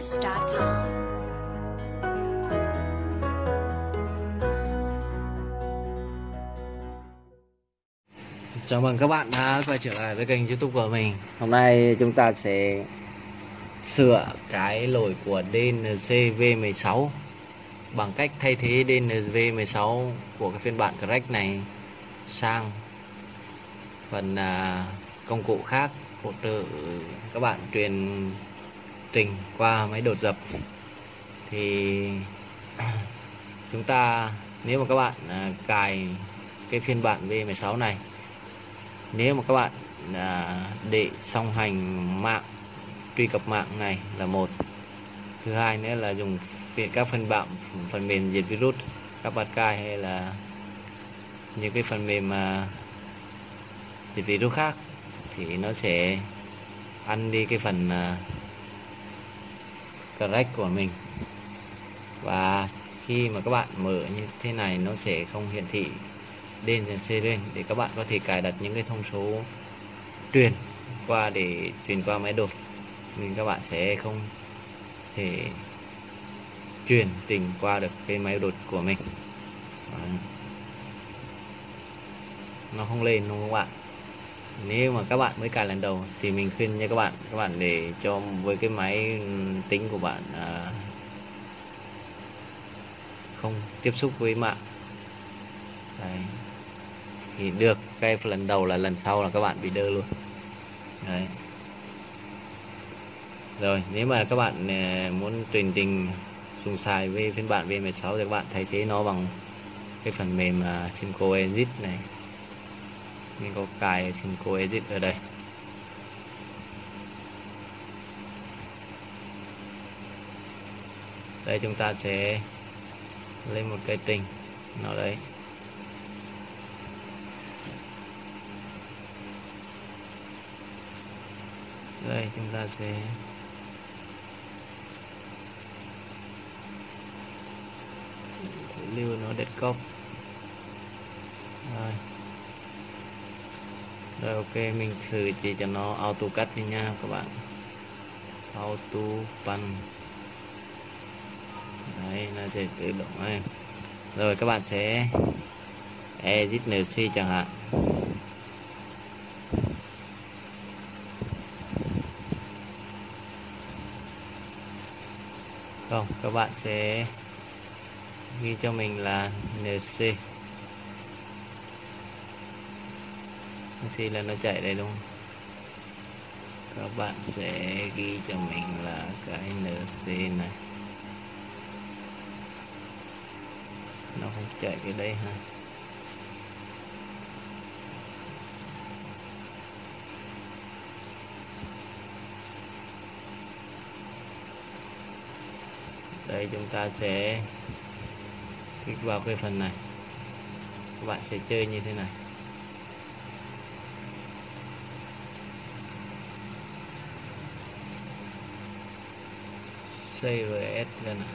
TheChairShowers.com. Chào mừng các bạn đã quay trở lại với kênh youtube của mình Hôm nay chúng ta sẽ sửa cái lỗi của DNC V16 Bằng cách thay thế DNC V16 của cái phiên bản Crack này sang phần à, công cụ khác hỗ trợ các bạn truyền trình qua máy đột dập. Thì chúng ta nếu mà các bạn à, cài cái phiên bản V16 này nếu mà các bạn à, để song hành mạng truy cập mạng này là một. Thứ hai nữa là dùng các phần bản phần mềm diệt virus các bạn cài hay là những cái phần mềm mà diệt virus khác thì nó sẽ ăn đi cái phần à, crack của mình. Và khi mà các bạn mở như thế này, nó sẽ không hiển thị lên C lên. Để các bạn có thể cài đặt những cái thông số truyền qua để truyền qua máy đột, nên các bạn sẽ không thể truyền trình qua được cái máy đột của mình. Nó không lên, đúng không các bạn? Nếu mà các bạn mới cài lần đầu thì mình khuyên cho các bạn các bạn để cho với cái máy tính của bạn à, không tiếp xúc với mạng Đấy. thì được cái lần đầu là lần sau là các bạn bị đơ luôn Đấy. rồi nếu mà các bạn à, muốn truyền tình dùng xài với phiên bản V16 thì các bạn thay thế nó bằng cái phần mềm à, uh, Simco Exit này mình có cài Simco Edit ở đây. Đây chúng ta sẽ lên một cái tình nào đấy. Đây, chúng ta sẽ lưu nó desktop cốc rồi, ok, mình thử chỉ cho nó auto cắt đi nha các bạn. Auto pan. Đấy, nó sẽ tự động này rồi, các bạn sẽ edit nc chẳng hạn. Không, các bạn sẽ ghi cho mình là nc khi là nó chạy đây đúng không? Các bạn sẽ ghi cho mình là cái nc này. Nó không chạy cái đây ha đây, chúng ta sẽ kích vào cái phần này. Các bạn sẽ chơi như thế này. CVS lên này.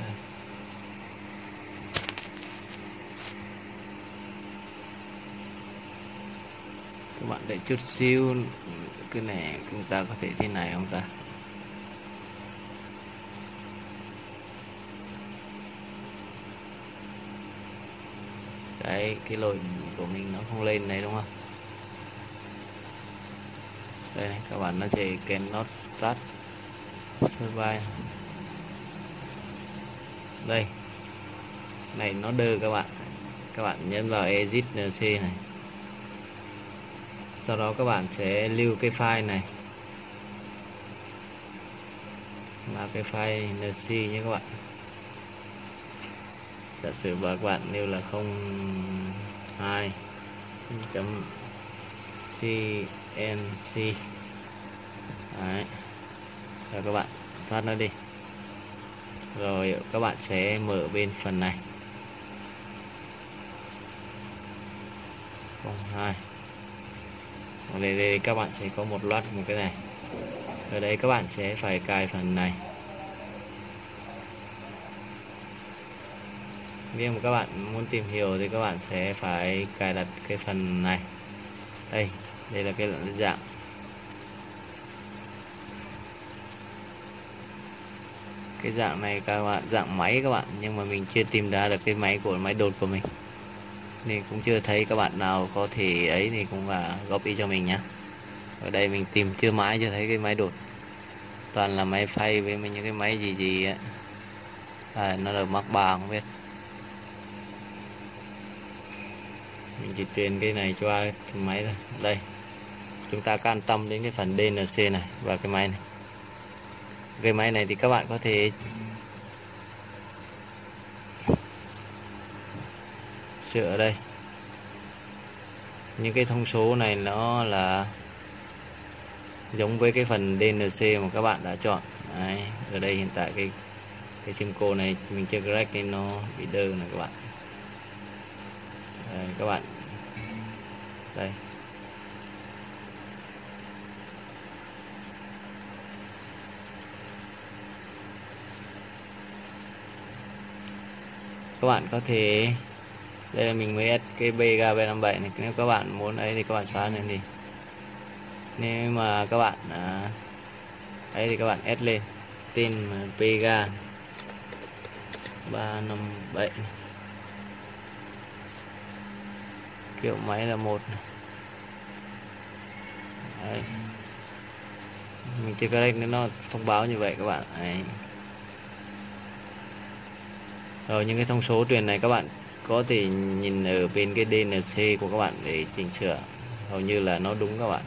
Đây. các bạn để chút xíu cái này chúng ta có thể thế này không ta cái cái lồi của mình nó không lên này đúng không đây này, các bạn nó sẽ cannot start. Survive. Đây. Này nó đưa các bạn. Các bạn nhấn vào exit nc này. Sau đó các bạn sẽ lưu cái file này. Là cái file nc nhé các bạn. Giả sử và các bạn lưu là 02 chấm cnc Đấy. rồi các bạn thoát nó đi. Rồi các bạn sẽ mở bên phần này. 02 ở đây, đây các bạn sẽ có một loạt một cái này. Ở đây các bạn sẽ phải cài phần này. Nếu mà các bạn muốn tìm hiểu thì các bạn sẽ phải cài đặt cái phần này. Đây đây là cái dạng. Cái dạng này các bạn dạng máy các bạn nhưng mà mình chưa tìm ra được cái máy của máy đột của mình. Nên cũng chưa thấy các bạn nào có thể ấy thì cũng là góp ý cho mình nhé ở đây mình tìm chưa mãi chưa thấy cái máy đột. Toàn là máy phay với những cái máy gì gì á à, nó là mắc bà không biết. Mình chỉ truyền cái này cho cái máy thôi. Đây chúng ta can tâm đến cái phần DNC này và cái máy này. Cái máy này thì các bạn có thể sửa ở đây. Những cái thông số này nó là giống với cái phần DNC mà các bạn đã chọn. Đấy, ở đây hiện tại cái cái sim cô này mình chưa crack nên nó bị đơ này các bạn. Đây, các bạn. Đây. Các bạn có thể đây là mình mới add cái BGA B57 này. Nếu các bạn muốn ấy thì các bạn xóa lên đi. Nếu mà các bạn à, ấy thì các bạn add lên. Tên PGA 357 kiểu máy là một Đấy. mình chưa có đây nó thông báo như vậy các bạn. Đấy rồi những cái thông số truyền này các bạn có thể nhìn ở bên cái DNC của các bạn để chỉnh sửa. Hầu như là nó đúng các bạn.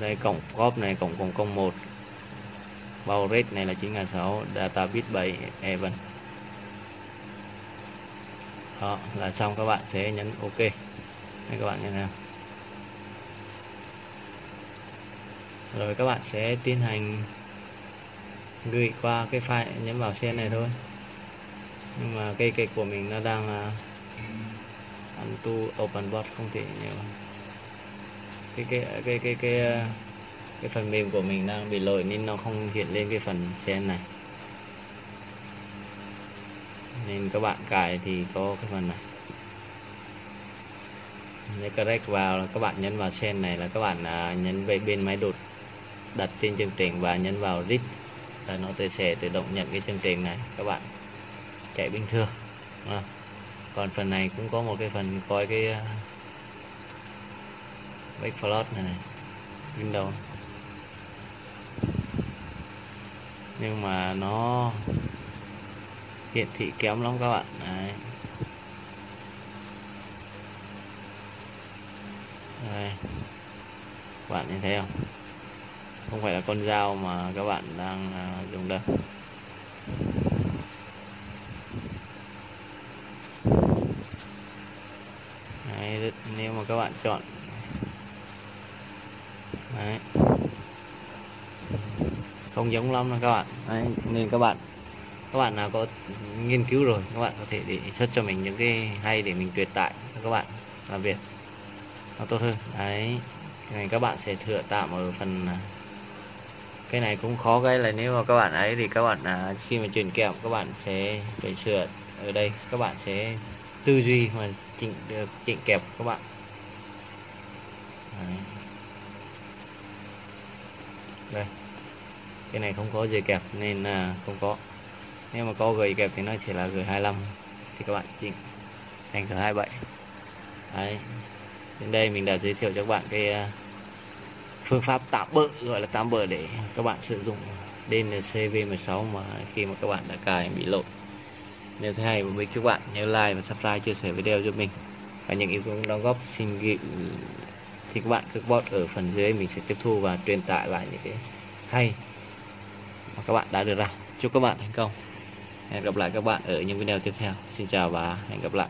Đây, cổng cop này, cổng cổng công 1 bao rate này là 9006 data bit 7 even. Đó, là xong, các bạn sẽ nhấn ok. Đây, các bạn nhìn nào. Rồi các bạn sẽ tiến hành gửi qua cái file nhấn vào sen này thôi nhưng mà cây cây của mình nó đang uh, tu open bot không thể nhiều cái cái cái cái cái à, cái phần mềm của mình đang bị lỗi nên nó không hiện lên cái phần sen này. Nên các bạn cài thì có cái phần này. Nếu correct vào là các bạn nhấn vào sen này là các bạn uh, nhấn về bên máy đột đặt trên chương trình và nhấn vào read. Là nó sẽ tự động nhận cái chương trình này. Các bạn chạy bình thường à. còn phần này cũng có một cái phần coi cái uh, backfloat này, này đầu, nhưng mà nó hiển thị kém lắm các bạn Đấy. Đây. các bạn nhìn thấy không không phải là con dao mà các bạn đang ờ, dùng đâu Đấy, nếu mà các bạn chọn. Đấy. không giống lắm đâu các bạn. Đấy, nên các bạn các bạn nào có nghiên cứu rồi các bạn có thể để xuất cho mình những cái hay để mình truyền tải cho các bạn làm việc. Nó tốt hơn. Đấy. Cái này các bạn sẽ thừa tạm ở phần à, cái này cũng khó cái là nếu mà các bạn ấy thì các bạn à, khi mà chuyển kèm các bạn sẽ phải sửa ở đây. Các bạn sẽ tư duy mà chỉnh được chỉnh kẹp các bạn. Đấy. đây. Cái này không có dây kẹp nên là không có. Nếu mà có gửi kẹp thì nó chỉ là gửi 25 thì các bạn chỉnh thành gửi 27 đấy. Đến đây mình đã giới thiệu cho các bạn cái à, phương pháp tạm bỡ, gọi là tạm bỡ để các bạn sử dụng DNC V16 mà khi mà các bạn đã cài bị lỗi nếu thấy hay mình các bạn. Nhớ like và subscribe, chia sẻ video cho mình. Và những ý kiến đóng góp, xin ghi thì các bạn cứ bot ở phần dưới, mình sẽ tiếp thu và truyền tải lại những cái hay mà các bạn đã đưa ra. Chúc các bạn thành công. Hẹn gặp lại các bạn ở những video tiếp theo. Xin chào và hẹn gặp lại.